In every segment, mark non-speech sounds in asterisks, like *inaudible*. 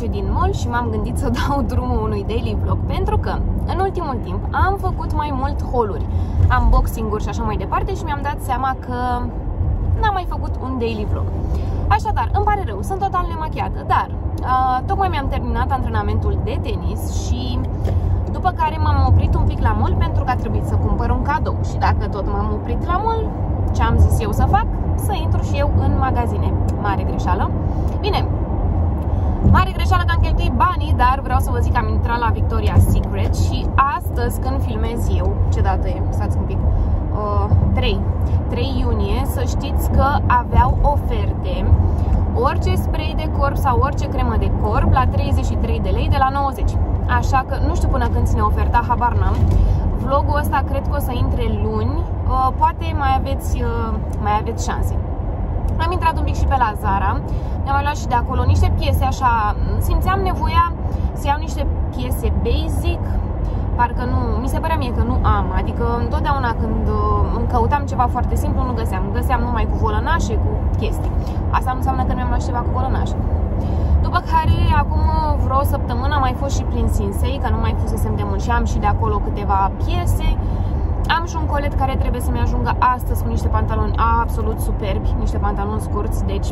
ieșit din mall și m-am gândit să *laughs* dau drumul unui daily vlog pentru că în ultimul timp am făcut mai mult haul-uri, unboxing-uri și așa mai departe și mi-am dat seama că n-am mai făcut un daily vlog. Așadar, îmi pare rău, sunt total nemachiată, dar uh, tocmai mi-am terminat antrenamentul de tenis și după care m-am oprit un pic la mall pentru că a trebuit să cumpăr un cadou și dacă tot m-am oprit la mall, ce am zis eu să fac? Să intru și eu în magazine. Mare greșeală. Bine, Mare greșeală că am cheltuit banii, dar vreau să vă zic că am intrat la Victoria's Secret și astăzi când filmez eu, ce dată e? Stați un pic. Uh, 3. 3 iunie, să știți că aveau oferte orice spray de corp sau orice cremă de corp la 33 de lei de la 90. Așa că nu știu până când ține oferta, habar n-am. Vlogul ăsta cred că o să intre luni, uh, poate mai aveți, uh, mai aveți șanse. Am intrat un pic și pe la Zara, mi-am mai luat și de acolo niște piese așa, simțeam nevoia să iau niște piese basic, parcă nu, mi se părea mie că nu am, adică întotdeauna când uh, îmi căutam ceva foarte simplu, nu găseam, găseam numai cu volănașe, cu chestii. Asta nu înseamnă că nu mi-am luat ceva cu volănașe. După care, acum vreo săptămână am mai fost și prin Sinsei, că nu mai fusesem de mult și am și de acolo câteva piese. Am și un colet care trebuie să-mi ajungă astăzi cu niște pantaloni absolut superbi, niște pantaloni scurți, deci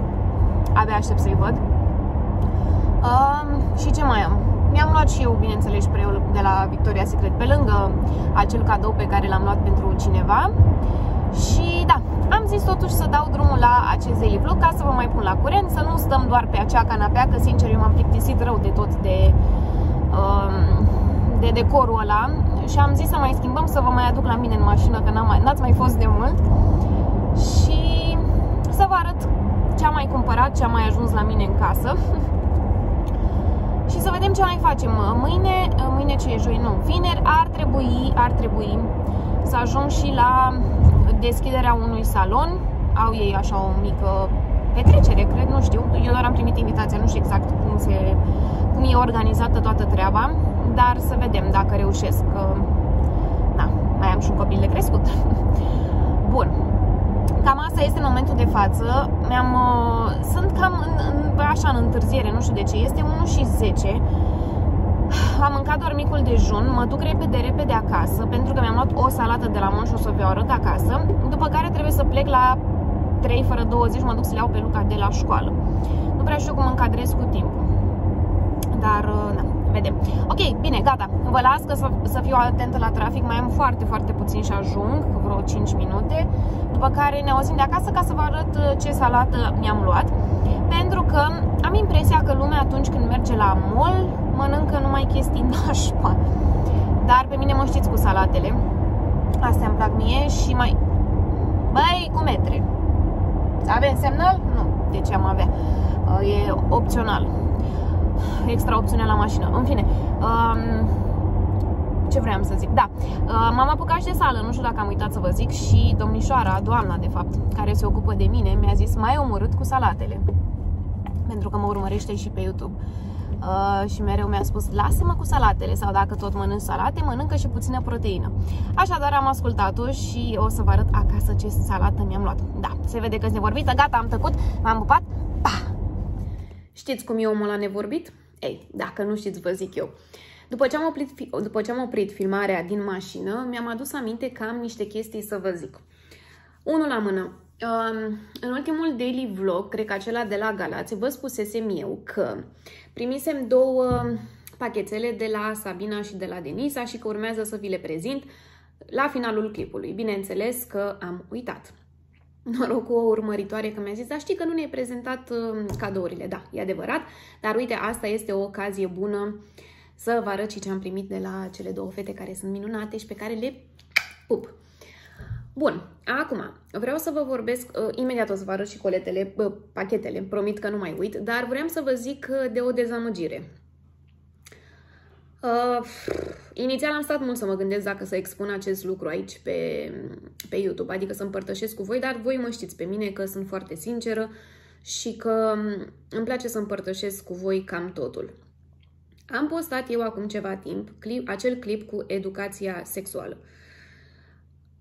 abia aștept să-i văd. Um, și ce mai am? Mi-am luat și eu, bineînțeles, preul de la Victoria Secret, pe lângă acel cadou pe care l-am luat pentru cineva. Și da, am zis totuși să dau drumul la acest daily vlog ca să vă mai pun la curent, să nu stăm doar pe acea canapea, că sincer eu m-am plictisit rău de tot de, um, de decorul ăla și am zis să mai schimbăm, să vă mai aduc la mine în mașină, că n-am mai, n-ați mai fost de mult și să vă arăt ce am mai cumpărat, ce a mai ajuns la mine în casă *laughs* și să vedem ce mai facem. Mâine, mâine ce e joi, nu, vineri, ar trebui, ar trebui să ajung și la deschiderea unui salon. Au ei așa o mică petrecere, cred, nu știu. Eu doar am primit invitația, nu știu exact cum, se, cum e organizată toată treaba, dar să vedem dacă reușesc. Na, mai am și un copil de crescut. *laughs* Bun. Cam asta este în momentul de față. Mi-am, uh, sunt cam în, în, așa în întârziere, nu știu de ce. Este 1 și 10 *sighs* am mâncat doar micul dejun, mă duc repede, repede acasă, pentru că mi-am luat o salată de la Mon și o să vi-o arăt acasă, după care trebuie să plec la 3 fără 20, mă duc să le iau pe Luca de la școală. Nu prea știu cum mă încadrez cu timpul. Dar, uh, na, vedem. Ok, bine, gata. Vă las că să, să fiu atentă la trafic. Mai am foarte, foarte puțin și ajung, vreo 5 minute. După care ne auzim de acasă ca să vă arăt uh, ce salată mi-am luat. Pentru că am impresia că lumea atunci când merge la mall mănâncă numai chestii nașpa. Dar pe mine mă știți cu salatele. Astea îmi plac mie și mai... Băi, cu metre. Avem semnal? Nu. De ce am avea? Uh, e opțional. Extra opțiune la mașină. În fine. Um, ce vreau să zic? Da, uh, m-am apucat și de sală, nu știu dacă am uitat să vă zic și domnișoara, doamna de fapt, care se ocupă de mine, mi-a zis mai omorât cu salatele. Pentru că mă urmărește și pe YouTube. Uh, și mereu mi-a spus lasă-mă cu salatele sau dacă tot mănânci salate, mănâncă și puțină proteină. Așadar am ascultat-o și o să vă arăt acasă ce salată mi-am luat. Da, se vede că-s nevorbită, gata, am tăcut, m-am pupat, pa! Știți cum e omul la nevorbit? Ei, dacă nu știți, vă zic eu. După ce am oprit, după ce am oprit filmarea din mașină, mi-am adus aminte că am niște chestii să vă zic. Unul la mână. Um, în ultimul daily vlog, cred că acela de la Galați, vă spusesem eu că primisem două pachetele de la Sabina și de la Denisa și că urmează să vi le prezint la finalul clipului. Bineînțeles că am uitat. Noroc cu o urmăritoare că mi-a zis, dar știi că nu ne-ai prezentat uh, cadourile. Da, e adevărat, dar uite, asta este o ocazie bună să vă arăt și ce am primit de la cele două fete care sunt minunate și pe care le pup. Bun, acum vreau să vă vorbesc, uh, imediat o să vă arăt și coletele, uh, pachetele, promit că nu mai uit, dar vreau să vă zic uh, de o dezamăgire. Uh, inițial am stat mult să mă gândesc dacă să expun acest lucru aici pe, pe YouTube, adică să împărtășesc cu voi, dar voi mă știți pe mine că sunt foarte sinceră și că um, îmi place să împărtășesc cu voi cam totul. Am postat eu acum ceva timp clip, acel clip cu educația sexuală.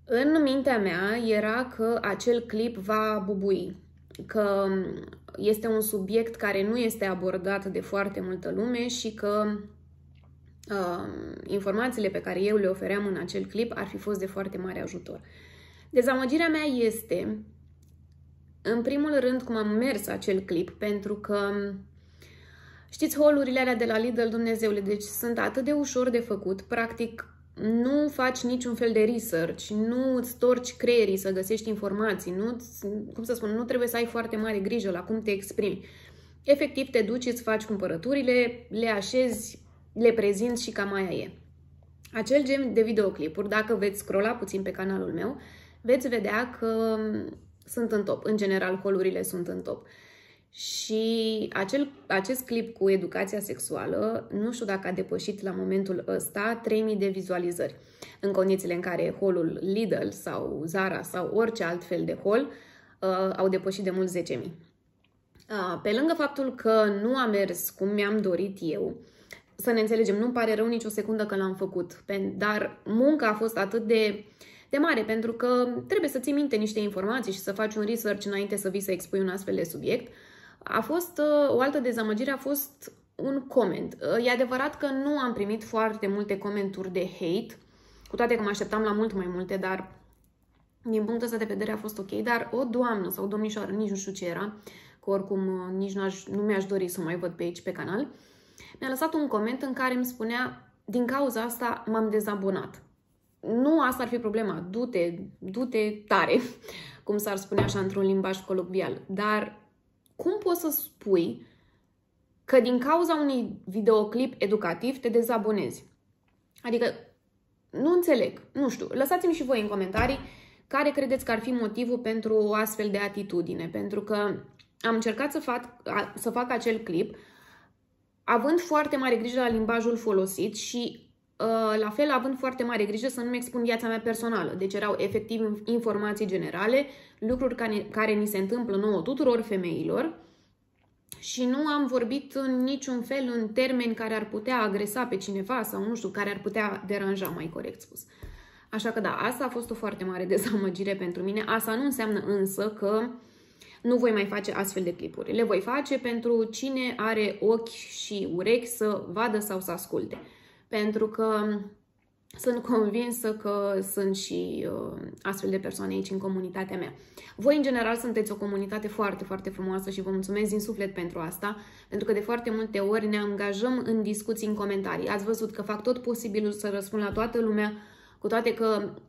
În mintea mea era că acel clip va bubui. că este un subiect care nu este abordat de foarte multă lume și că uh, informațiile pe care eu le ofeream în acel clip ar fi fost de foarte mare ajutor. Dezamăgirea mea este, în primul rând, cum am mers acel clip, pentru că știți, holurile alea de la Lidl, Dumnezeule, deci sunt atât de ușor de făcut, practic nu faci niciun fel de research, nu îți torci creierii să găsești informații, nu, cum să spun, nu trebuie să ai foarte mare grijă la cum te exprimi. Efectiv, te duci, îți faci cumpărăturile, le așezi, le prezinți și cam aia e. Acel gen de videoclipuri, dacă veți scrolla puțin pe canalul meu, veți vedea că sunt în top. În general, holurile sunt în top. Și acel, acest clip cu educația sexuală, nu știu dacă a depășit la momentul ăsta 3000 de vizualizări. În condițiile în care holul Lidl sau Zara sau orice alt fel de hol uh, au depășit de mult 10.000. Uh, pe lângă faptul că nu a mers cum mi-am dorit eu, să ne înțelegem, nu-mi pare rău nicio secundă că l-am făcut, dar munca a fost atât de, de mare, pentru că trebuie să ții minte niște informații și să faci un research înainte să vii să expui un astfel de subiect. A fost, uh, o altă dezamăgire a fost un coment. Uh, e adevărat că nu am primit foarte multe comenturi de hate, cu toate că mă așteptam la mult mai multe, dar din punctul ăsta de vedere a fost ok, dar o doamnă sau o domnișoară, nici nu știu ce era, că oricum uh, nici nu, aș, nu mi-aș dori să mai văd pe aici pe canal, mi-a lăsat un coment în care îmi spunea, din cauza asta m-am dezabonat. Nu asta ar fi problema, du-te, du-te tare, *laughs* cum s-ar spune așa într-un limbaj colocvial, dar cum poți să spui că din cauza unui videoclip educativ te dezabonezi? Adică, nu înțeleg, nu știu, lăsați-mi și voi în comentarii care credeți că ar fi motivul pentru o astfel de atitudine, pentru că am încercat să fac, să fac acel clip având foarte mare grijă la limbajul folosit și uh, la fel având foarte mare grijă să nu-mi expun viața mea personală. Deci erau efectiv informații generale, lucruri care, care ni se întâmplă nouă tuturor femeilor și nu am vorbit în niciun fel în termeni care ar putea agresa pe cineva sau nu știu, care ar putea deranja, mai corect spus. Așa că da, asta a fost o foarte mare *laughs* dezamăgire pentru mine. Asta nu înseamnă însă că nu voi mai face astfel de clipuri. Le voi face pentru cine are ochi și urechi să vadă sau să asculte. Pentru că sunt convinsă că sunt și uh, astfel de persoane aici în comunitatea mea. Voi, în general, sunteți o comunitate foarte, foarte frumoasă și vă mulțumesc din suflet pentru asta, pentru că de foarte multe ori ne angajăm în discuții în comentarii. Ați văzut că fac tot posibilul să răspund la toată lumea, cu toate că uh,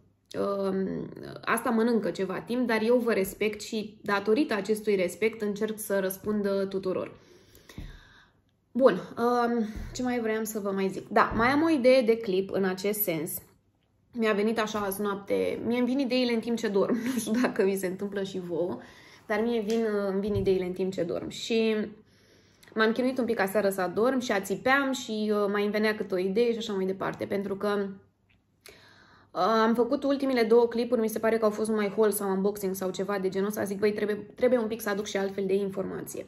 asta mănâncă ceva timp, dar eu vă respect și datorită acestui respect încerc să răspund tuturor. Bun, um, ce mai vreau să vă mai zic? Da, mai am o idee de clip în acest sens. Mi-a venit așa azi noapte, mie îmi vin ideile în timp ce dorm, *laughs* nu știu dacă vi se întâmplă și vouă, dar mie vin, îmi vin ideile în timp ce dorm și m-am chinuit un pic aseară să adorm și ațipeam și uh, mai îmi venea câte o idee și așa mai departe, pentru că uh, am făcut ultimile două clipuri, mi se pare că au fost mai haul sau unboxing sau ceva de genul ăsta, zic, băi, trebuie, trebuie un pic să aduc și altfel de informație.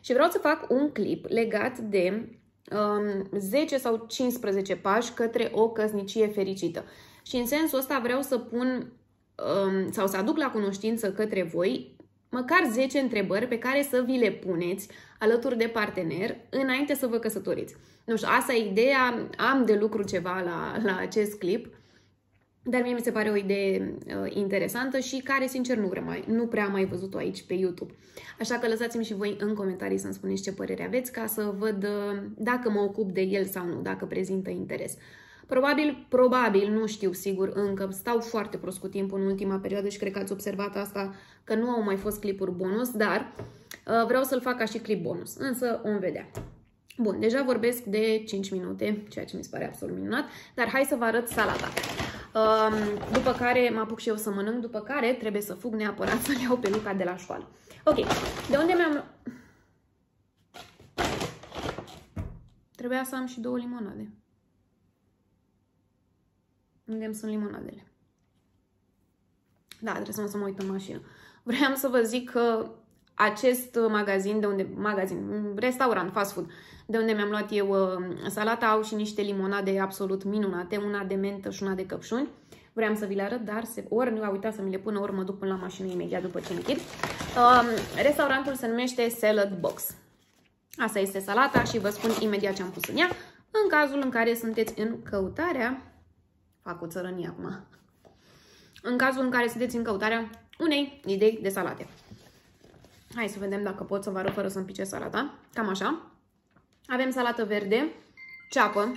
Și vreau să fac un clip legat de um, 10 sau 15 pași către o căsnicie fericită. Și în sensul ăsta vreau să pun um, sau să aduc la cunoștință către voi măcar 10 întrebări pe care să vi le puneți alături de partener înainte să vă căsătoriți. Nu știu, asta e ideea, am de lucru ceva la, la acest clip dar mie mi se pare o idee uh, interesantă și care, sincer, nu prea, mai, nu prea am mai văzut-o aici pe YouTube. Așa că lăsați-mi și voi în comentarii să-mi spuneți ce părere aveți ca să văd uh, dacă mă ocup de el sau nu, dacă prezintă interes. Probabil, probabil, nu știu sigur încă, stau foarte prost cu timpul în ultima perioadă și cred că ați observat asta, că nu au mai fost clipuri bonus, dar uh, vreau să-l fac ca și clip bonus, însă vom vedea. Bun, deja vorbesc de 5 minute, ceea ce mi se pare absolut minunat, dar hai să vă arăt salata. Um, după care mă apuc și eu să mănânc, după care trebuie să fug neapărat să-l iau pe Luca de la școală. Ok, de unde mi-am... Trebuia să am și două limonade. Unde sunt limonadele? Da, trebuie să mă uit în mașină. Vreau să vă zic că acest magazin, de unde, magazin, restaurant, fast food, de unde mi-am luat eu uh, salata, au și niște limonade absolut minunate, una de mentă și una de căpșuni. vreau să vi le arăt, dar se, ori nu a uitat să mi le pună, ori mă duc până la mașină imediat după ce închid. Um, restaurantul se numește Salad Box. Asta este salata și vă spun imediat ce am pus în ea, în cazul în care sunteți în căutarea, fac o țărănie acum, în cazul în care sunteți în căutarea unei idei de salate. Hai să vedem dacă pot să vă arăt fără să-mi pice salata. Cam așa. Avem salată verde, ceapă.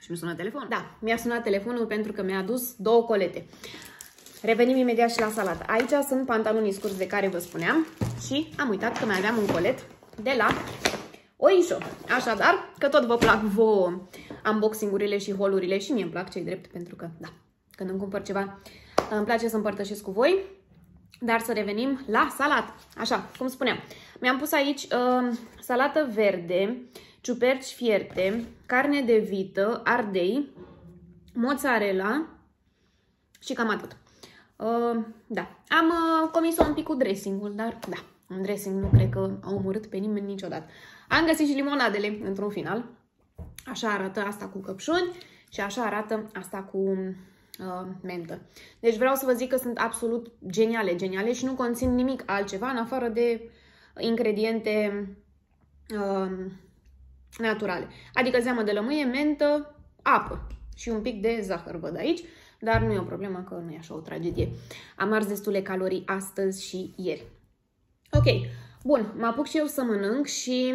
Și mi sună telefon. Da, mi-a sunat telefonul pentru că mi-a adus două colete. Revenim imediat și la salată. Aici sunt pantalonii scurți de care vă spuneam și am uitat că mai aveam un colet de la Oișo. Așadar, că tot vă plac vouă unboxing-urile și holurile și mie îmi plac cei drept pentru că, da, când îmi cumpăr ceva, îmi place să împărtășesc cu voi. Dar să revenim la salat. Așa, cum spuneam, mi-am pus aici uh, salată verde, ciuperci fierte, carne de vită, ardei, mozzarella și cam atât. Uh, da, am uh, comis-o un pic cu dressingul, dar da, un dressing nu cred că a omorât pe nimeni niciodată. Am găsit și limonadele într-un final. Așa arată asta cu căpșuni și așa arată asta cu uh, mentă. Deci vreau să vă zic că sunt absolut geniale, geniale și nu conțin nimic altceva în afară de ingrediente uh, naturale. Adică zeamă de lămâie, mentă, apă și un pic de zahăr văd aici, dar nu e o problemă că nu e așa o tragedie. Am ars destule calorii astăzi și ieri. Ok, bun, mă apuc și eu să mănânc și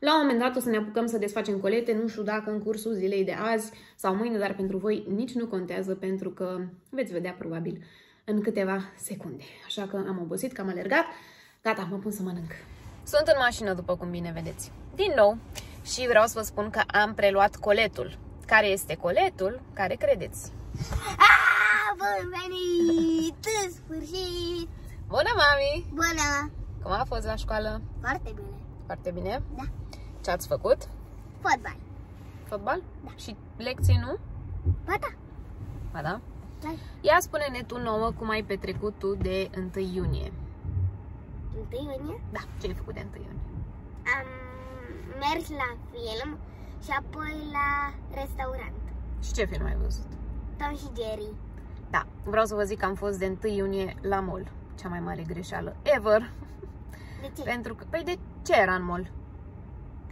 la un moment dat o să ne apucăm să desfacem colete, nu știu dacă în cursul zilei de azi sau mâine, dar pentru voi nici nu contează pentru că veți vedea probabil în câteva secunde. Așa că am obosit, că am alergat, gata, mă pun să mănânc. Sunt în mașină, după cum bine vedeți. Din nou, și vreau să vă spun că am preluat coletul. Care este coletul? Care credeți? Ah, bun venit! În sfârșit! Bună, mami! Bună! Cum a fost la școală? Foarte bine. Foarte bine? Da. Ce ați făcut? Fotbal. Fotbal? Da. Și lecții, nu? Ba da. Ba da? Da. Ia spune-ne tu nouă cum ai petrecut tu de 1 iunie. 1 iunie Da, ce ai făcut de 1 iunie? am mers la film și apoi la restaurant. Și ce film ai văzut? Tom și Jerry. Da, vreau să vă zic că am fost de 1 iunie la mall. Cea mai mare greșeală ever. De ce? *laughs* Pentru că, păi de ce era în mall?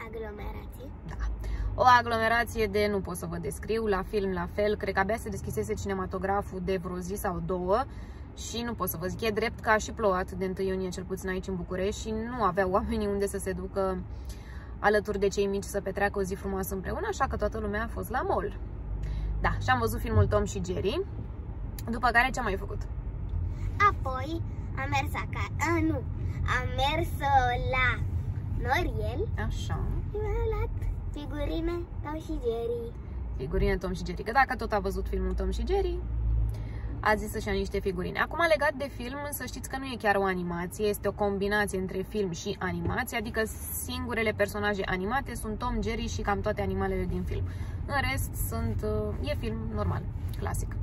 Aglomerație. Da. O aglomerație de, nu pot să vă descriu, la film la fel, cred că abia se deschisese cinematograful de vreo zi sau două și nu pot să vă zic, e drept că a și plouat de 1 iunie, cel puțin aici în București și nu aveau oamenii unde să se ducă alături de cei mici să petreacă o zi frumoasă împreună, așa că toată lumea a fost la mall. Da, și am văzut filmul Tom și Jerry, după care ce am mai făcut? Apoi am mers acasă. Ah, nu. Am mers uh, la Noriel Așa, și mi-am luat figurine Tom și Jerry. figurine Tom și Jerry, că dacă tot a văzut filmul Tom și Jerry, a zis să-și ia niște figurine. Acum, legat de film, să știți că nu e chiar o animație, este o combinație între film și animație, adică singurele personaje animate sunt Tom, Jerry și cam toate animalele din film. În rest, sunt, uh, e film normal, clasic.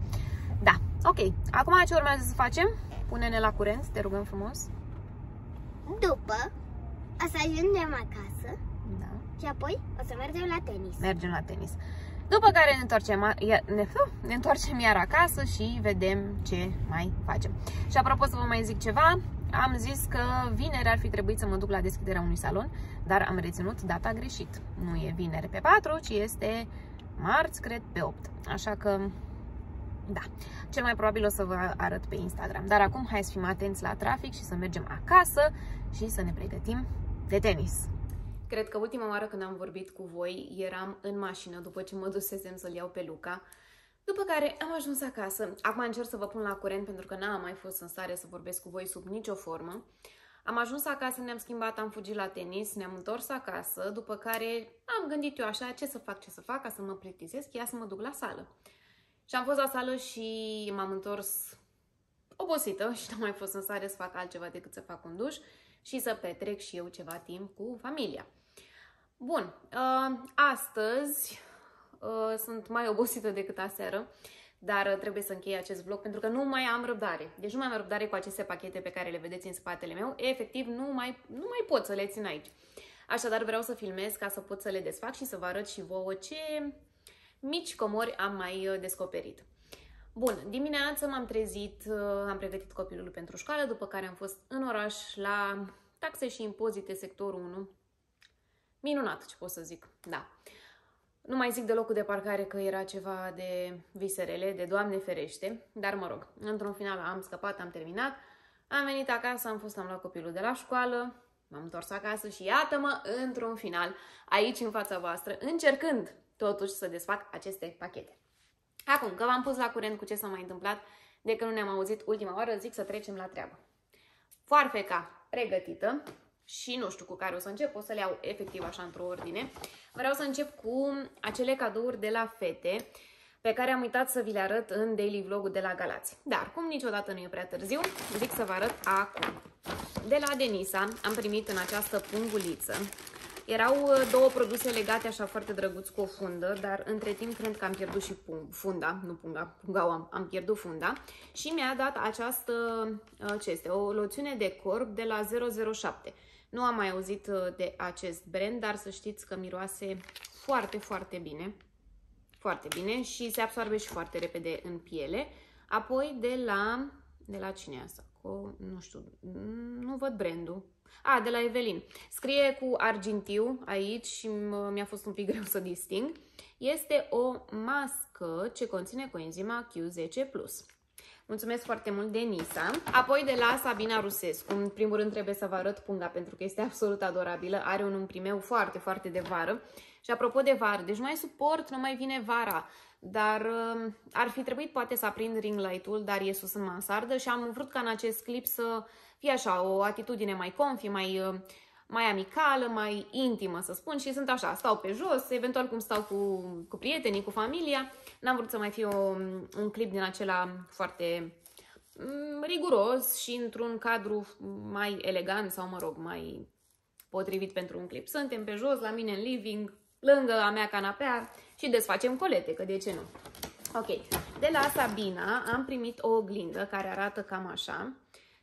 Da, ok. Acum ce urmează să facem? Pune-ne la curent, te rugăm frumos. După o să ajungem acasă Da. Și apoi o să mergem la tenis. mergem la tenis. După care ne întoarcem, a- ia- ne, *laughs* ne întoarcem iar acasă și vedem ce mai facem. Și apropo să vă mai zic ceva, am zis că vineri ar fi trebuit să mă duc la deschiderea unui salon, dar am reținut data greșit. Nu e vineri pe 4, ci este marți, cred, pe 8. Așa că, da, cel mai probabil o să vă arăt pe Instagram. Dar acum hai să fim atenți la trafic și să mergem acasă și să ne pregătim de tenis. Cred că ultima oară când am vorbit cu voi eram în mașină după ce mă dusesem să-l iau pe Luca. După care am ajuns acasă. Acum încerc să vă pun la curent pentru că n-am mai fost în stare să vorbesc cu voi sub nicio formă. Am ajuns acasă, ne-am schimbat, am fugit la tenis, ne-am întors acasă, după care am gândit eu așa ce să fac, ce să fac ca să mă plictisesc, ia să mă duc la sală. Și am fost la sală și m-am întors obosită și nu am mai fost în stare să fac altceva decât să fac un duș și să petrec și eu ceva timp cu familia. Bun, uh, astăzi uh, sunt mai obosită decât aseară, dar uh, trebuie să închei acest vlog pentru că nu mai am răbdare. Deci nu mai am răbdare cu aceste pachete pe care le vedeți în spatele meu. Efectiv, nu mai, nu mai pot să le țin aici. Așadar, vreau să filmez ca să pot să le desfac și să vă arăt și vouă ce mici comori am mai uh, descoperit. Bun, dimineața m-am trezit, uh, am pregătit copilul pentru școală, după care am fost în oraș la taxe și impozite sectorul 1. Minunat, ce pot să zic, da. Nu mai zic de locul de parcare că era ceva de viserele, de Doamne ferește, dar mă rog, într-un final am scăpat, am terminat, am venit acasă, am fost, am luat copilul de la școală, m-am întors acasă și iată-mă într-un final, aici în fața voastră, încercând totuși să desfac aceste pachete. Acum, că v-am pus la curent cu ce s-a mai întâmplat, de când nu ne-am auzit ultima oară, zic să trecem la treabă. Foarfeca pregătită și nu știu cu care o să încep, o să le iau efectiv așa într-o ordine. Vreau să încep cu acele cadouri de la fete pe care am uitat să vi le arăt în daily vlogul de la Galați. Dar, cum niciodată nu e prea târziu, zic să vă arăt acum. De la Denisa am primit în această punguliță erau uh, două produse legate așa foarte drăguț cu o fundă, dar între timp cred că am pierdut și funda, nu punga, punga am, am pierdut funda și mi-a dat această, uh, ce este, o loțiune de corp de la 007. Nu am mai auzit uh, de acest brand, dar să știți că miroase foarte, foarte bine. Foarte bine și se absorbe și foarte repede în piele. Apoi de la, de la cine asta? Cu, nu știu, nu văd brandul. A, de la Evelin. Scrie cu argintiu aici și mi-a fost un pic *laughs* greu să disting. Este o mască ce conține coenzima Q10+. Mulțumesc foarte mult, Denisa. Apoi de la Sabina Rusescu. În primul rând trebuie să vă arăt punga pentru că este *laughs* absolut adorabilă. Are un imprimeu foarte, foarte de vară. Și apropo de vară, deci nu mai suport, nu mai vine vara. Dar uh, ar fi trebuit poate să aprind ring light-ul, dar e sus în mansardă și am vrut ca în acest clip să fie așa, o atitudine mai comfy, mai, uh, mai amicală, mai intimă, să spun, și sunt așa, stau pe jos, eventual cum stau cu, cu prietenii, cu familia. N-am vrut să mai fie o, un clip din acela foarte mm, riguros și într-un cadru mai elegant sau, mă rog, mai potrivit pentru un clip. Suntem pe jos, la mine în living, lângă a mea canapea și desfacem colete, că de ce nu? Ok, de la Sabina am primit o oglindă care arată cam așa.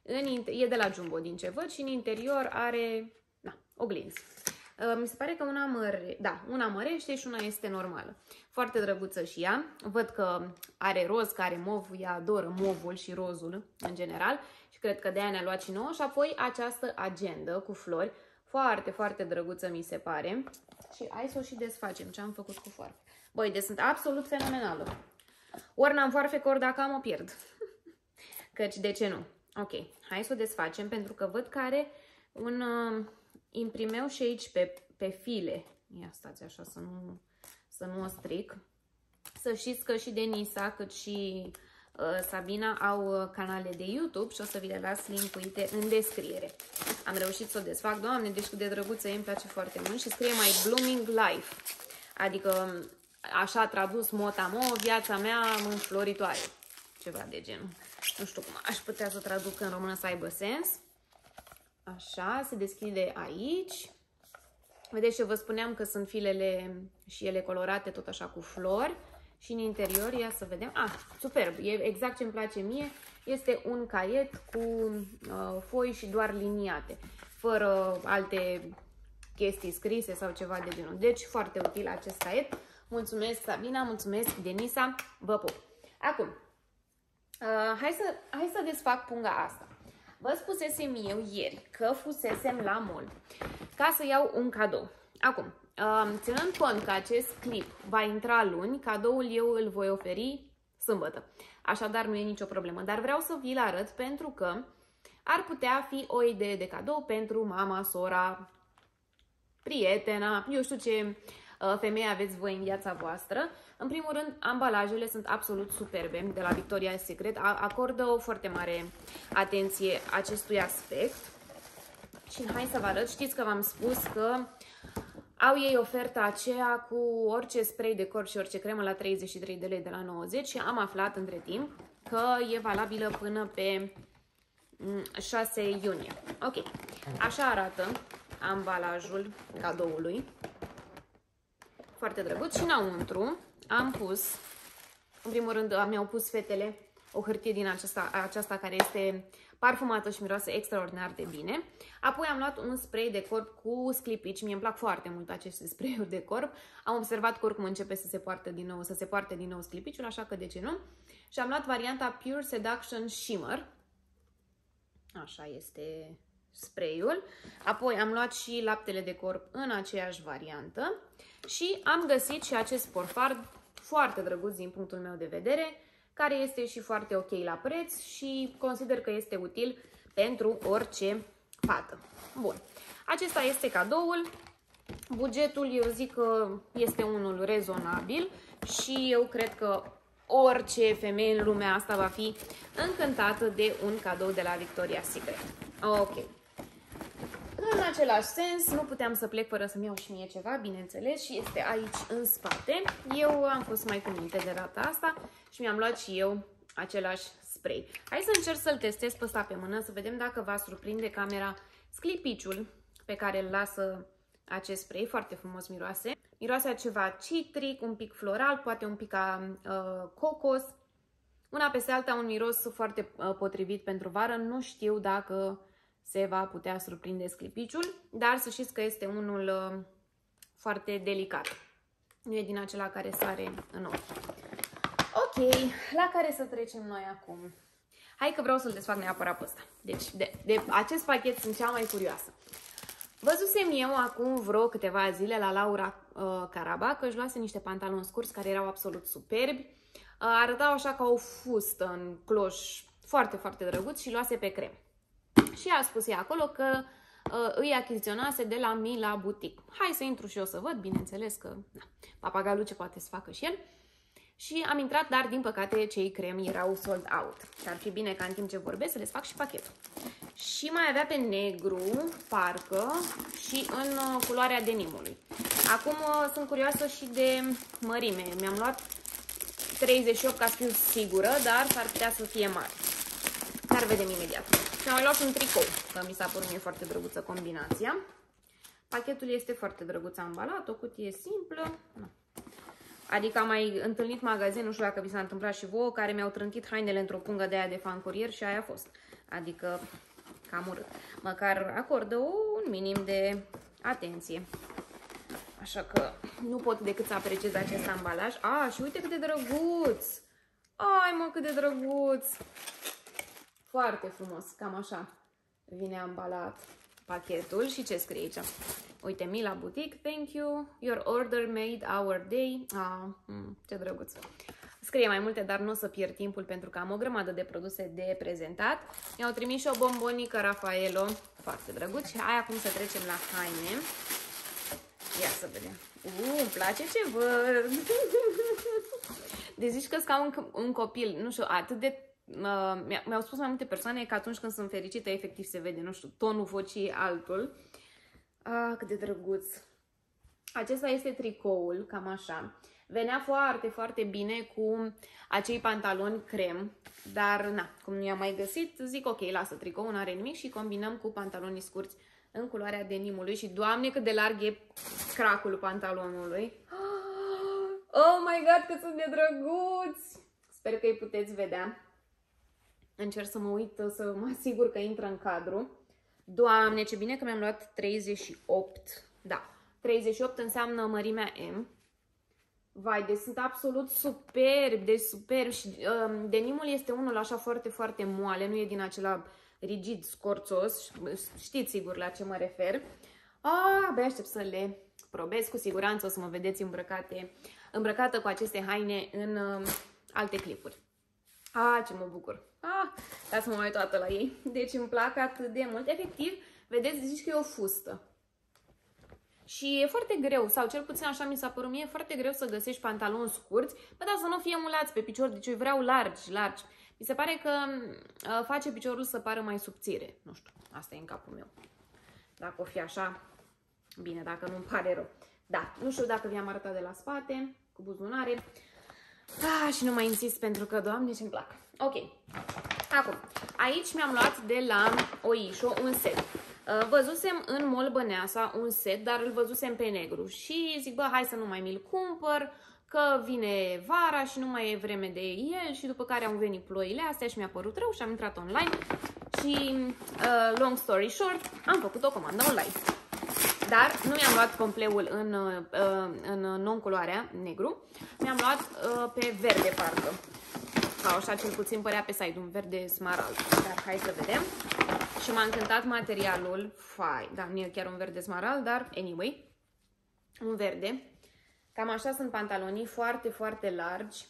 În, e de la Jumbo din ce văd și în interior are na, oglinzi. Uh, mi se pare că una, măre, da, una mărește și una este normală. Foarte drăguță și ea. Văd că are roz, care mov, ea adoră movul și rozul în general și cred că de aia ne-a luat și nouă. Și apoi această agendă cu flori, foarte, foarte drăguță mi se pare. Și hai să o și desfacem ce am făcut cu foarfe. Băi, de sunt absolut fenomenală. Ori n-am foarfe, ori dacă am o pierd. *laughs* Căci de ce nu? Ok, hai să o desfacem pentru că văd că are un uh, imprimeu și aici pe, pe file. Ia stați așa să nu, să nu o stric. Să știți că și Denisa cât și uh, Sabina au uh, canale de YouTube și o să vi le las linkuite în descriere. Am reușit să o desfac, doamne, deci cât de drăguță e, îmi place foarte mult și scrie mai Blooming Life, adică așa tradus motamo, viața mea înfloritoare, ceva de genul. Nu știu cum aș putea să traduc în română să aibă sens. Așa, se deschide aici. Vedeți ce vă spuneam că sunt filele și ele colorate tot așa cu flori. Și în interior, ia să vedem. Ah, superb! E exact ce îmi place mie. Este un caiet cu uh, foi și doar liniate. Fără alte chestii scrise sau ceva de genul. Deci, foarte util acest caiet. Mulțumesc, Sabina, mulțumesc, Denisa, vă pup! Acum, uh, hai, să, hai să desfac punga asta. Vă spusesem eu ieri că fusesem la mall ca să iau un cadou. Acum, uh, ținând cont că acest clip va intra luni, cadoul eu îl voi oferi sâmbătă. Așadar, nu e nicio problemă. Dar vreau să vi-l arăt pentru că ar putea fi o idee de cadou pentru mama, sora, prietena, eu știu ce Uh, femei aveți voi în viața voastră. În primul rând, ambalajele sunt absolut superbe de la Victoria's Secret. Acordă o foarte mare atenție acestui aspect. Și hai să vă arăt. Știți că v-am spus că au ei oferta aceea cu orice spray de corp și orice cremă la 33 de lei de la 90 și am aflat între timp că e valabilă până pe 6 mm, iunie. Ok, așa arată ambalajul cadoului foarte drăguț. Și înăuntru am pus, în primul rând mi-au pus fetele o hârtie din aceasta, aceasta care este parfumată și miroase extraordinar de bine. Apoi am luat un spray de corp cu sclipici. Mie îmi plac foarte mult aceste *laughs* spray-uri de corp. Am observat că oricum începe să se poarte din nou, să se poarte din nou sclipiciul, așa că de ce nu? Și am luat varianta Pure Seduction Shimmer. Așa este sprayul. Apoi am luat și laptele de corp în aceeași variantă. Și am găsit și acest porfard foarte drăguț din punctul meu de vedere care este și foarte ok la preț și consider că este util pentru orice fată. Bun, acesta este cadoul. Bugetul eu zic că este unul rezonabil și eu cred că orice femeie în lumea asta va fi încântată de un cadou de la Victoria's Secret. Ok. În același sens, nu puteam să plec fără să-mi iau și mie ceva, bineînțeles, și este aici în spate. Eu am fost mai cu minte de data asta și mi-am luat și eu același spray. Hai să încerc să-l testez pe ăsta pe mână, să vedem dacă va surprinde camera sclipiciul pe care îl lasă acest spray, foarte frumos miroase. Miroase ceva citric, un pic floral, poate un pic ca uh, cocos. Una peste alta un miros foarte uh, potrivit pentru vară, nu știu dacă se va putea surprinde sclipiciul, dar să știți că este unul uh, foarte delicat. Nu e din acela care sare în ochi. Ok, la care să trecem noi acum? Hai că vreau să-l desfac neapărat pe ăsta. Deci, de, de acest pachet sunt cea mai curioasă. Văzusem eu acum vreo câteva zile la Laura uh, Caraba că își luase niște pantaloni scurți care erau absolut superbi. Uh, arătau așa ca o fustă în cloș foarte, foarte drăguț și luase pe crem. Și a spus ea acolo că uh, îi achiziționase de la Mila Boutique. Hai să intru și eu să văd, bineînțeles că na, papagalul ce poate să facă și el. Și am intrat, dar din păcate cei crem erau sold out. Și ar fi bine ca în timp ce vorbesc să les fac și pachetul. Și mai avea pe negru, parcă, și în uh, culoarea denimului. Acum uh, sunt curioasă și de mărime. Mi-am luat 38 ca să fiu sigură, dar s-ar putea să fie mare. Dar vedem imediat. Și am mai luat un tricou, că mi s-a părut mie foarte drăguță combinația. Pachetul este foarte drăguț ambalat, o cutie simplă. Na. Adică am mai întâlnit magazin, nu știu dacă vi s-a întâmplat și vouă, care mi-au trântit hainele într-o pungă de aia de fan curier și aia a fost. Adică cam urât. Măcar acordă un minim de atenție. Așa că nu pot decât să apreciez acest ambalaj. A, și uite cât de drăguț! Ai mă, cât de drăguț! Foarte frumos, cam așa vine ambalat pachetul și ce scrie aici? Uite, Mila Boutique, thank you, your order made our day. Ah, mm, ce drăguț. Scrie mai multe, dar nu o să pierd timpul pentru că am o grămadă de produse de prezentat. Mi-au trimis și o bombonică Rafaelo, foarte drăguț. Și hai acum să trecem la haine. Ia să vedem. Uh, îmi place ce văd. *laughs* De zici că ca un, un copil, nu știu, atât de Uh, mi-au spus mai multe persoane că atunci când sunt fericită, efectiv se vede, nu știu, tonul vocii altul. Ah, cât de drăguț! Acesta este tricoul, cam așa. Venea foarte, foarte bine cu acei pantaloni crem, dar na, cum nu i-am mai găsit, zic ok, lasă tricou, nu are nimic și combinăm cu pantalonii scurți în culoarea denimului și doamne cât de larg e cracul pantalonului. Oh my god, cât sunt de drăguți! Sper că îi puteți vedea. Încerc să mă uit, să mă asigur că intră în cadru. Doamne, ce bine că mi-am luat 38. Da, 38 înseamnă mărimea M. Vai, deci sunt absolut superb, deci superb și um, denimul este unul așa foarte, foarte moale, nu e din acela rigid, scorțos, știți sigur la ce mă refer. Ah, abia aștept să le probez, cu siguranță o să mă vedeți îmbrăcate, îmbrăcată cu aceste haine în um, alte clipuri. Ah, ce mă bucur! Ah, dați mă mai toată la ei. Deci îmi plac atât de mult. Efectiv, vedeți, zici că e o fustă. Și e foarte greu, sau cel puțin așa mi s-a părut mie, e foarte greu să găsești pantaloni scurți, bă, dar să nu fie mulați pe picior, deci eu vreau largi, largi. Mi se pare că uh, face piciorul să pară mai subțire. Nu știu, asta e în capul meu. Dacă o fi așa, bine, dacă nu-mi pare rău. Da, nu știu dacă vi-am arătat de la spate, cu buzunare. Ah, și nu mai insist pentru că, doamne, ce-mi plac. Ok. Acum, aici mi-am luat de la Oisho un set. Uh, văzusem în Mall Băneasa un set, dar îl văzusem pe negru și zic, bă, hai să nu mai mi-l cumpăr, că vine vara și nu mai e vreme de el și după care au venit ploile astea și mi-a părut rău și am intrat online și, uh, long story short, am făcut o comandă online. Dar nu mi-am luat compleul în, uh, în non-culoarea negru, mi-am luat uh, pe verde parcă. Sau așa cel puțin părea pe site, un verde smarald. Dar hai să vedem. Și m-a încântat materialul. Fai, da, nu e chiar un verde smarald, dar anyway. Un verde. Cam așa sunt pantalonii, foarte, foarte largi.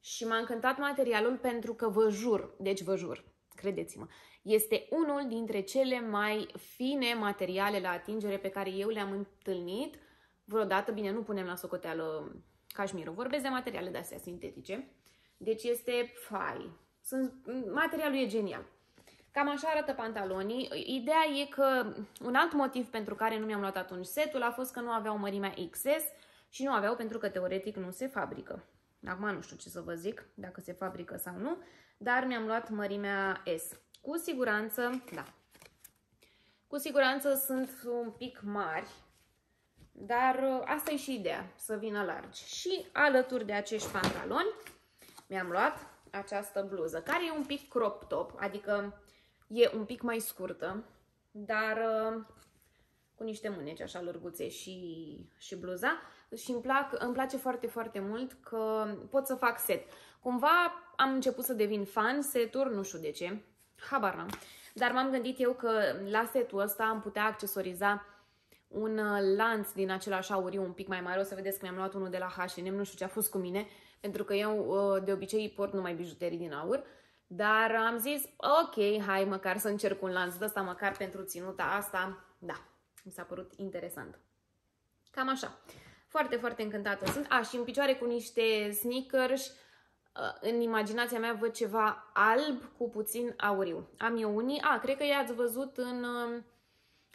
Și m-a încântat materialul pentru că vă jur, deci vă jur, credeți-mă, este unul dintre cele mai fine materiale la atingere pe care eu le-am întâlnit vreodată. Bine, nu punem la socoteală cașmirul, vorbesc de materiale de astea sintetice. Deci este fai. Sunt, materialul e genial. Cam așa arată pantalonii. Ideea e că un alt motiv pentru care nu mi-am luat atunci setul a fost că nu aveau mărimea XS și nu aveau pentru că teoretic nu se fabrică. Acum nu știu ce să vă zic, dacă se fabrică sau nu, dar mi-am luat mărimea S. Cu siguranță, da, cu siguranță sunt un pic mari, dar asta e și ideea, să vină largi. Și alături de acești pantaloni mi-am luat această bluză, care e un pic crop top, adică e un pic mai scurtă, dar uh, cu niște mâneci așa lărguțe și, și bluza și îmi, plac, îmi place foarte, foarte mult că pot să fac set. Cumva am început să devin fan seturi, nu știu de ce, habar n-am, dar m-am gândit eu că la setul ăsta am putea accesoriza un uh, lanț din același auriu un pic mai mare. O să vedeți că mi-am luat unul de la H&M, nu știu ce a fost cu mine, pentru că eu uh, de obicei port numai bijuterii din aur. Dar am zis, ok, hai măcar să încerc un lanț de ăsta, măcar pentru ținuta asta. Da, mi s-a părut interesant. Cam așa. Foarte, foarte încântată sunt. A, și în picioare cu niște sneakers. Uh, în imaginația mea văd ceva alb cu puțin auriu. Am eu unii. A, cred că i-ați văzut în uh,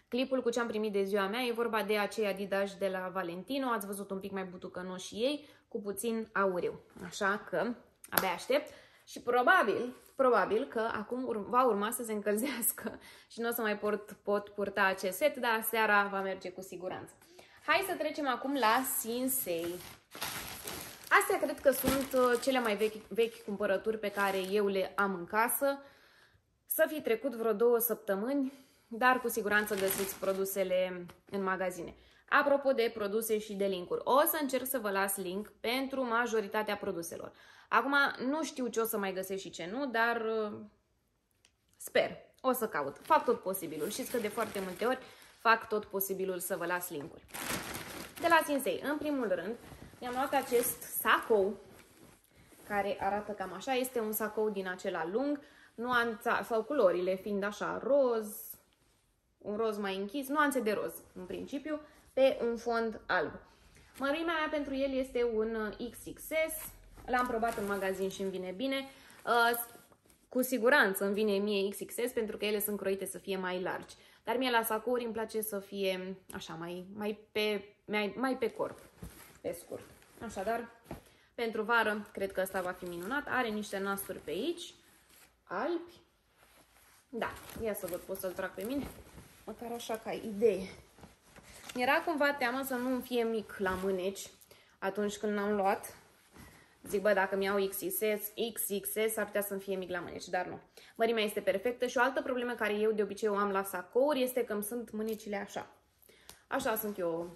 clipul cu ce am primit de ziua mea. E vorba de acei Adidas de la Valentino. Ați văzut un pic mai butucănoși și ei, cu puțin auriu. Așa că abia aștept. Și probabil, probabil că acum ur va urma să se încălzească *laughs* și nu o să mai port, pot purta acest set, dar seara va merge cu siguranță. Hai să trecem acum la Sinsei. Astea cred că sunt uh, cele mai vechi, vechi cumpărături pe care eu le am în casă. Să fi trecut vreo două săptămâni, dar cu siguranță găsiți produsele în magazine. Apropo de produse și de linkuri, o să încerc să vă las link pentru majoritatea produselor. Acum nu știu ce o să mai găsesc și ce nu, dar uh, sper. O să caut. Fac tot posibilul. Știți că de foarte multe ori fac tot posibilul să vă las linkuri. De la Sinsei, în primul rând, mi-am luat acest sacou, care arată cam așa. Este un sacou din acela lung, nuanța sau culorile fiind așa roz, un roz mai închis, nuanțe de roz în principiu, pe un fond alb. Mărimea mea pentru el este un XXS, l-am probat în magazin și îmi vine bine. Uh, cu siguranță îmi vine mie XXS pentru că ele sunt croite să fie mai largi. Dar mie la sacouri îmi place să fie așa, mai, mai, pe, mai, mai pe corp, pe scurt. Așadar, pentru vară, cred că ăsta va fi minunat. Are niște nasturi pe aici, albi. Da, ia să văd, pot să-l trag pe mine. Măcar așa ca idee. Mi-era cumva teamă să nu fie mic la mâneci atunci când l-am luat. Zic, bă, dacă mi-au XXS, XXS ar putea să-mi fie mic la mâneci, dar nu. Mărimea este perfectă și o altă problemă care eu de obicei o am la sacouri este că îmi sunt mânecile așa. Așa sunt eu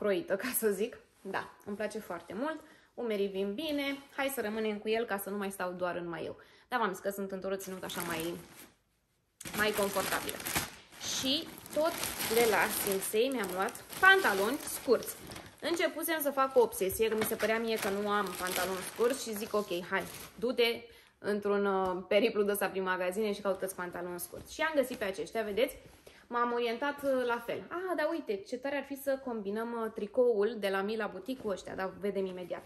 croită, ca să zic. Da, îmi place foarte mult. Umerii vin bine. Hai să rămânem cu el ca să nu mai stau doar în mai eu. Dar v-am zis că sunt într-o ținut așa mai, mai confortabilă. Și tot de la Sensei mi-am luat pantaloni scurți. Începusem să fac o obsesie, că mi se părea mie că nu am pantaloni scurți și zic ok, hai, du-te într-un uh, periplu de ăsta prin magazine și caută-ți pantaloni scurți. Și am găsit pe aceștia, vedeți? M-am orientat uh, la fel. Ah, dar uite, ce tare ar fi să combinăm uh, tricoul de la Mila Boutique cu ăștia, dar vedem imediat.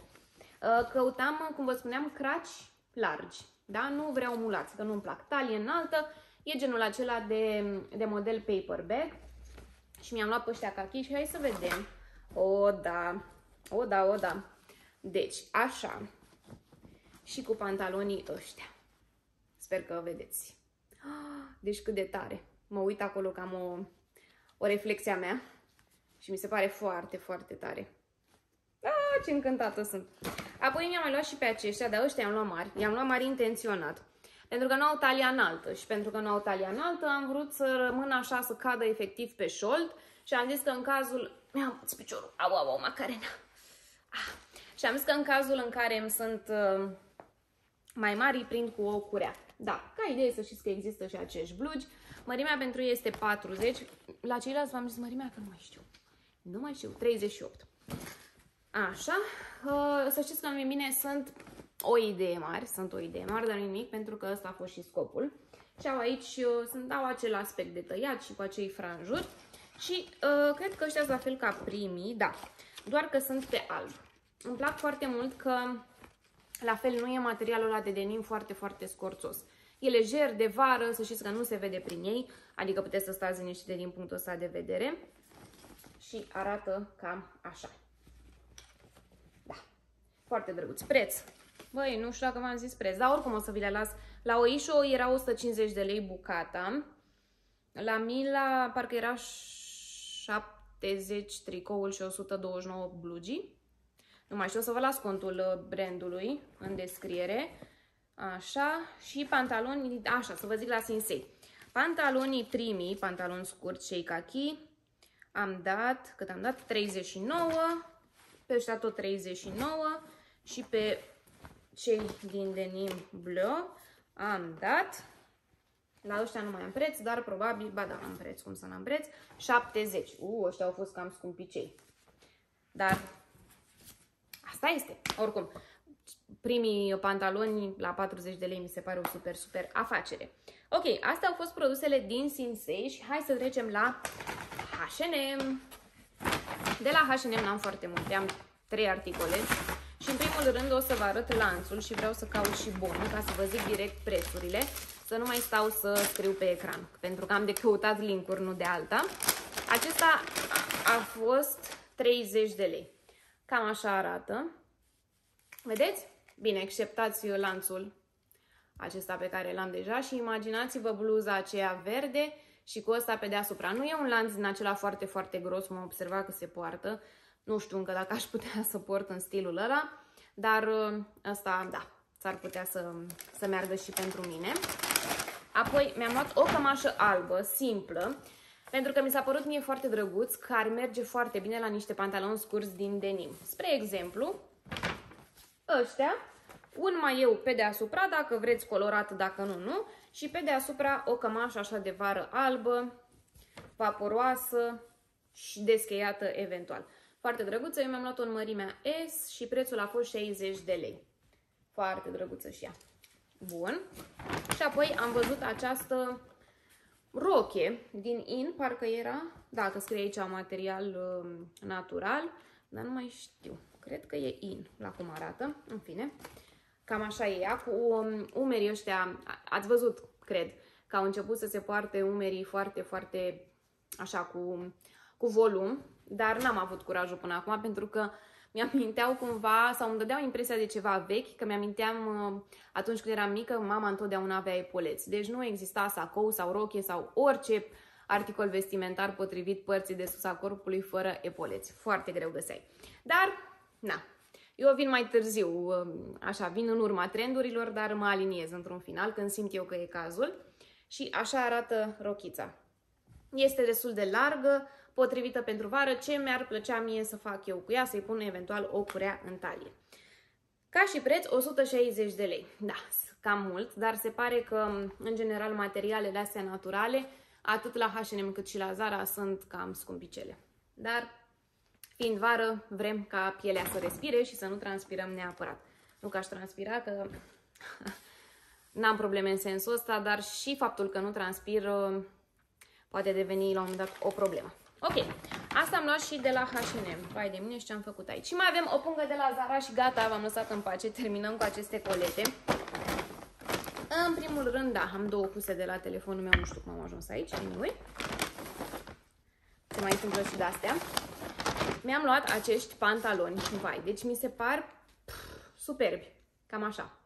Căutam, cum vă spuneam, craci largi, da? Nu vreau mulați, că nu-mi plac. Talie înaltă, e genul acela de, de model paper bag. Și mi-am luat pe ăștia cachi și hai să vedem o, da. O, da, o, da. Deci, așa. Și cu pantalonii ăștia. Sper că vedeți. *gasps* Deci cât de tare. Mă uit acolo că am o, o reflexie a mea. Și mi se pare foarte, foarte tare. Ah, ce încântată sunt! Apoi mi-am mai luat și pe aceștia, dar ăștia i-am luat mari. I-am luat mari intenționat. Pentru că nu au talia înaltă și pentru că nu au talia înaltă am vrut să rămână așa, să cadă efectiv pe șold și am zis că în cazul... Mi-am pus piciorul. Au, au, au, Macarena. Ah. Și am zis că în cazul în care îmi sunt uh, mai mari, îi prind cu o curea. Da, ca idee să știți că există și acești blugi. Mărimea pentru ei este 40. La ceilalți v-am zis mărimea că nu mai știu. Nu mai știu, 38. Așa, uh, să știți că în mine sunt o idee mare, sunt o idee mare, dar nimic, pentru că ăsta a fost și scopul. Și au aici, uh, sunt, au acel aspect de tăiat și cu acei franjuri. Și uh, cred că ăștia sunt la fel ca primii, da, doar că sunt pe alb. Îmi plac foarte mult că la fel nu e materialul ăla de denim foarte, foarte scorțos. E lejer, de vară, să știți că nu se vede prin ei, adică puteți să stați liniștite din punctul ăsta de vedere. Și arată cam așa. Da, foarte drăguț. Preț. Băi, nu știu dacă v-am zis preț, dar oricum o să vi le las. La Oisho era 150 de lei bucata. La Mila parcă era 70 tricoul și 129 blugii. Nu mai știu, o să vă las contul uh, brandului în descriere. Așa, și pantaloni, așa, să vă zic la Sinsei. Pantalonii primii, pantaloni scurți cei kaki, am dat, cât am dat? 39, pe ăștia tot 39 și pe cei din denim bleu am dat, la ăștia nu mai am preț, dar probabil, ba da, am preț, cum să n-am preț, 70. U, ăștia au fost cam scumpicei. Dar asta este. Oricum, primii pantaloni la 40 de lei mi se pare o super, super afacere. Ok, astea au fost produsele din Sinsei și hai să trecem la H&M. De la H&M n-am foarte multe, am trei articole. Și în primul rând o să vă arăt lanțul și vreau să caut și bonul ca să vă zic direct prețurile. Să nu mai stau să scriu pe ecran, pentru că am de căutat linkuri, nu de alta. Acesta a fost 30 de lei. Cam așa arată. Vedeți? Bine, exceptați lanțul acesta pe care l-am deja și imaginați-vă bluza aceea verde și cu ăsta pe deasupra. Nu e un lanț din acela foarte, foarte gros, cum am observat că se poartă. Nu știu încă dacă aș putea să port în stilul ăla, dar uh, ăsta, da, s-ar putea să, să meargă și pentru mine. Apoi mi-am luat o cămașă albă, simplă, pentru că mi s-a părut mie foarte drăguț, care merge foarte bine la niște pantaloni scurți din denim. Spre exemplu, ăștia, un maieu pe deasupra, dacă vreți colorat, dacă nu, nu, și pe deasupra o cămașă așa de vară albă, vaporoasă și descheiată eventual. Foarte drăguță, eu mi-am luat-o în mărimea S și prețul a fost 60 de lei. Foarte drăguță și ea. Bun. Și apoi am văzut această roche din In, parcă era, dacă scrie aici material uh, natural, dar nu mai știu. Cred că e In, la cum arată, în fine. Cam așa e ea, cu um, umerii ăștia, ați văzut, cred, că au început să se poarte umerii foarte, foarte așa, cu, cu volum, dar n-am avut curajul până acum pentru că mi-aminteau cumva sau îmi dădeau impresia de ceva vechi, că mi-aminteam uh, atunci când eram mică, mama întotdeauna avea epoleți. Deci nu exista sacou sau rochie sau orice articol vestimentar potrivit părții de sus a corpului fără epoleți. Foarte greu găseai. Dar, na, eu vin mai târziu, um, așa, vin în urma trendurilor, dar mă aliniez într-un final când simt eu că e cazul. Și așa arată rochița. Este destul de largă, potrivită pentru vară, ce mi-ar plăcea mie să fac eu cu ea, să-i pun eventual o curea în talie. Ca și preț, 160 de lei. Da, cam mult, dar se pare că, în general, materialele astea naturale, atât la H&M cât și la Zara, sunt cam scumpicele. Dar Fiind vară, vrem ca pielea să respire și să nu transpirăm neapărat. Nu că aș transpira, că *laughs* n-am probleme în sensul ăsta, dar și faptul că nu transpir poate deveni la un moment dat o problemă. Ok, asta am luat și de la H&M. Vai de mine și ce am făcut aici. Și mai avem o pungă de la Zara și gata, v-am lăsat în pace. Terminăm cu aceste colete. În primul rând, da, am două puse de la telefonul meu, nu știu cum am ajuns aici, anyway. Se mai întâmplă și de-astea mi-am luat acești pantaloni, vai, deci mi se par pf, superbi, cam așa.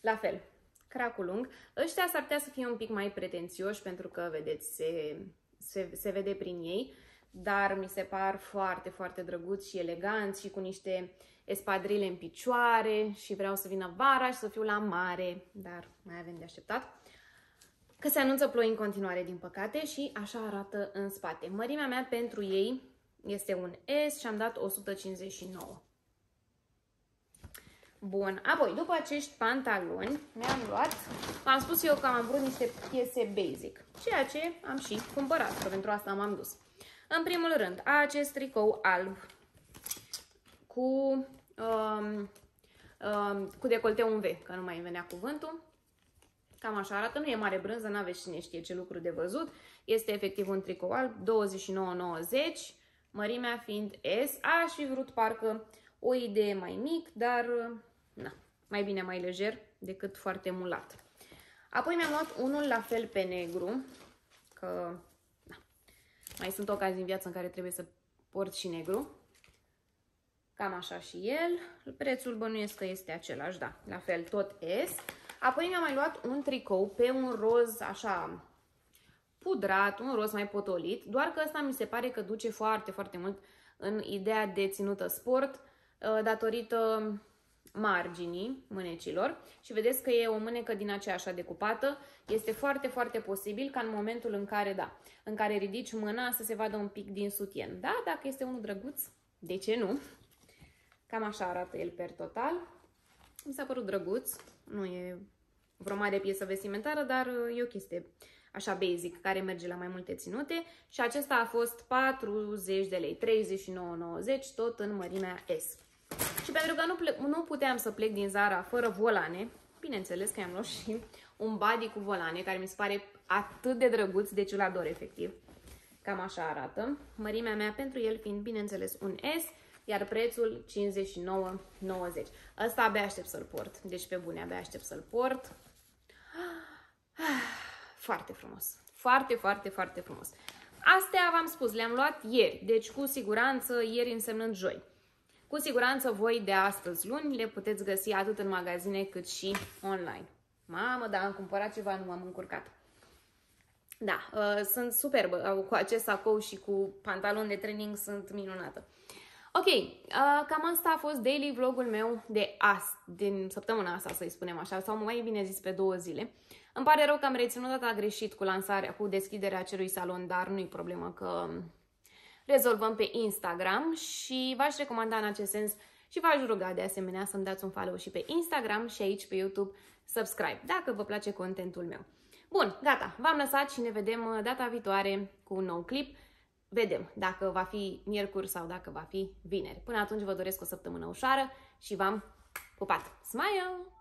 La fel, cracul lung. Ăștia s-ar putea să fie un pic mai pretențioși pentru că, vedeți, se, se, se vede prin ei, dar mi se par foarte, foarte drăguți și eleganți și cu niște espadrile în picioare și vreau să vină vara și să fiu la mare, dar mai avem de așteptat. Că se anunță ploi în continuare, din păcate, și așa arată în spate. Mărimea mea pentru ei este un S și am dat 159. Bun, apoi, după acești pantaloni, mi-am luat, am spus eu că am vrut niște piese basic, ceea ce am și cumpărat, că pentru asta m-am dus. În primul rând, acest tricou alb cu, um, um, cu decolte un V, că nu mai îmi venea cuvântul. Cam așa arată, nu e mare brânză, n-aveți cine știe ce lucru de văzut. Este efectiv un tricou alb, 29,90, mărimea fiind S. Aș fi vrut parcă o idee mai mic, dar na, mai bine mai lejer decât foarte mulat. Apoi mi-am luat unul la fel pe negru, că na, mai sunt ocazii în viață în care trebuie să port și negru. Cam așa și el. Prețul bănuiesc că este același, da, la fel tot S. Apoi mi-am mai luat un tricou pe un roz așa pudrat, un roz mai potolit, doar că ăsta mi se pare că duce foarte, foarte mult în ideea de ținută sport, uh, datorită marginii mânecilor și vedeți că e o mânecă din aceea așa decupată. Este foarte, foarte posibil ca în momentul în care, da, în care ridici mâna să se vadă un pic din sutien. Da, dacă este unul drăguț, de ce nu? Cam așa arată el per total. Mi s-a părut drăguț, nu e vreo mare piesă vestimentară, dar e o chestie așa basic, care merge la mai multe ținute și acesta a fost 40 de lei, 39,90, tot în mărimea S. Și pentru că nu, plec, nu puteam să plec din Zara fără volane, bineînțeles că am luat și un body cu volane, care mi se pare atât de drăguț, deci îl ador efectiv. Cam așa arată. Mărimea mea pentru el fiind, bineînțeles, un S, iar prețul 59,90. Asta abia aștept să-l port. Deci pe bune, abia aștept să-l port. Foarte frumos. Foarte, foarte, foarte frumos. Astea v-am spus, le-am luat ieri, deci cu siguranță ieri însemnând joi. Cu siguranță voi de astăzi luni le puteți găsi atât în magazine cât și online. Mamă, dar am cumpărat ceva, nu m-am încurcat. Da, uh, sunt superbă uh, cu acest sacou și cu pantalon de training, sunt minunată. Ok, uh, cam asta a fost daily vlogul meu de azi, din săptămâna asta, să-i spunem așa, sau mai bine zis pe două zile. Îmi pare rău că am reținut data greșit cu lansarea, cu deschiderea acelui salon, dar nu-i problemă că rezolvăm pe Instagram și v-aș recomanda în acest sens și v-aș ruga de asemenea să-mi dați un follow și pe Instagram și aici pe YouTube subscribe, dacă vă place contentul meu. Bun, gata, v-am lăsat și ne vedem uh, data viitoare cu un nou clip. Vedem dacă va fi miercuri sau dacă va fi vineri. Până atunci vă doresc o săptămână ușoară și v-am pupat. Smile!